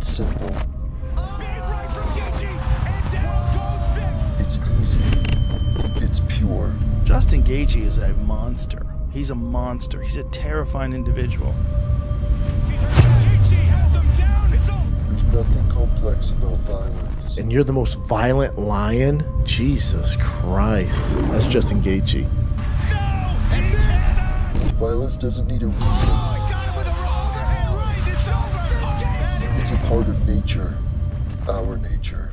goes Vic. It's easy. It's pure. Justin Gaethje is a monster. He's a monster. He's a terrifying individual. He's hurt. Gaethje has him down. It's. There's nothing complex about violence. And you're the most violent lion? Jesus Christ. That's Justin Gaethje. No, it's it. Violence doesn't need a reason. It's a part of nature. Our nature.